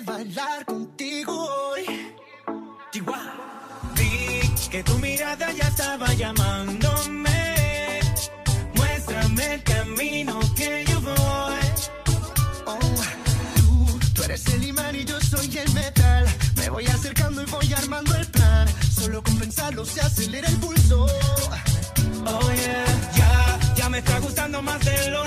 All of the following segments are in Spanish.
bailar contigo hoy. Vi que tu mirada ya estaba llamándome. Muéstrame el camino que yo voy. Oh, tú, tú eres el imán y yo soy el metal. Me voy acercando y voy armando el plan. Solo con pensarlo se acelera el pulso. Oh yeah, ya, ya me está gustando más de lo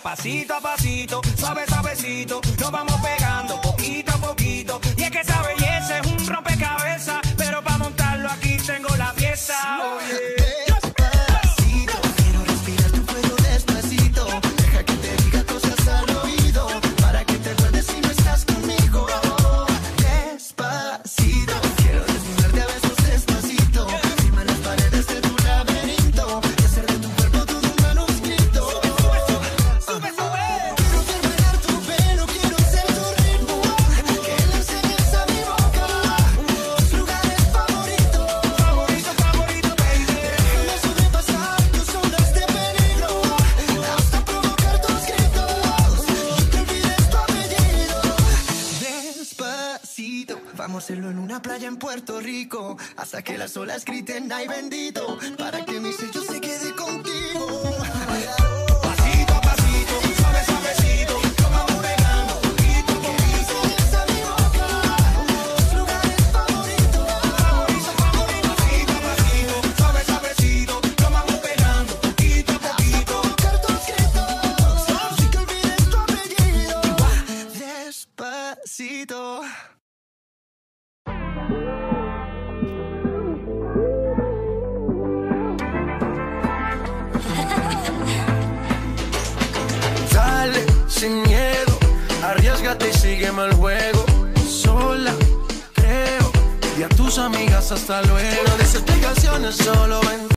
pasito a pasito, suave suavecito, nos vamos pegando poquito a poquito. Y es que esa belleza es un rompe Hagámoselo en una playa en Puerto Rico, hasta que las olas griten, ay bendito, para que mi sello se quede Dale sin miedo, arriesgate y sígueme el juego. Sola, creo, y a tus amigas hasta luego. No des explicaciones, solo ven.